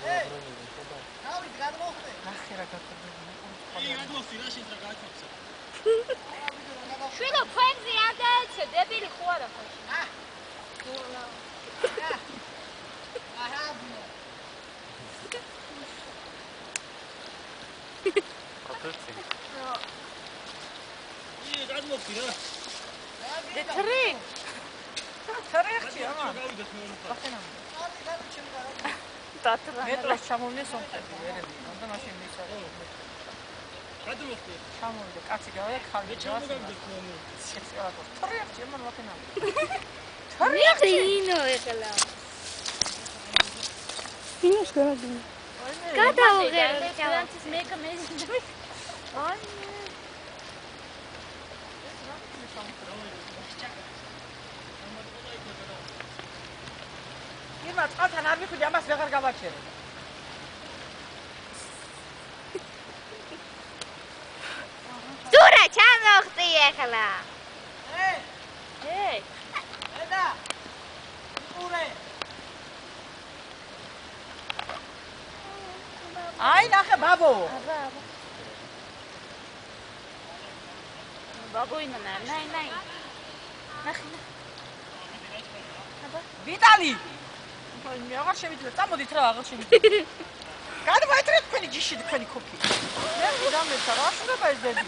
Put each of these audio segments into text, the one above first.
გავიდ გადმოხდე. ნახე რა გაკეთებული. ი გადმოსი რა შეიძლება გააკეთე. შვილო ფენზე არ დაეცე დებილი ხო არა ხოში. აა. აჰაბნო. ხოთერცი. ი გადმოსი რა. დეთრი. თერეხში ამა. ახენა. დატრა. მეტროს ჩამოვნე სომხები ვერები და მაშინ მისარო გადმოხდი. ჩამოვიდა კაცი გავიდა ხალხი მე ჩამოგავიდეთ მეორე. შეწყვეტა თრეხი ამა ახენა მიხინო ეხლა. ინოს გარაგი. გადავღებ. ფრანცის მეკა იმა წყალთან არ მიხვდი ამას ვეღარ გავაჩერე ზურა ჩამოხტი ეხლა. ე ეი. ედა ურე აი ნახე ბაბო აბა აბა. ბაბოინა ნაი ნაი. ნახე. აბა. ვიტალი მე აღარ შევიძლია წამოდით რა აღარ შევიძლია გადმოეტრეთ თქვენი ჯიში თქვენი ქოქი მე ვიდამეცა რა შეიძლება ეს დედი?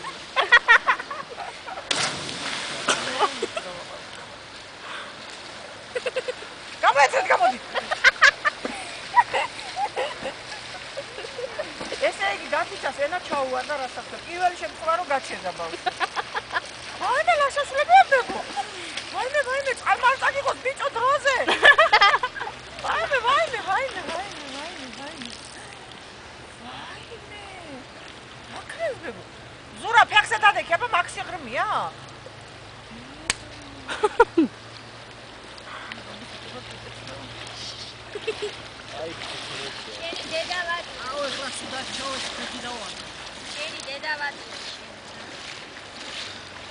გამოეტრეთ გამოდით. ესე იგი გაფიცას ენა ჩაუვარდა რასახდა პირველი შემთხვევა რომ გაჩერდა ბავშვი მაქსი ღრმია შენი დედავატი. აუ ეხლა სუდა ჩაოს ფეხი დავა შენი დედავატი.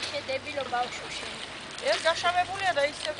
შე დებილო ბავშვო შენი. ეს გაშავებულია და ისე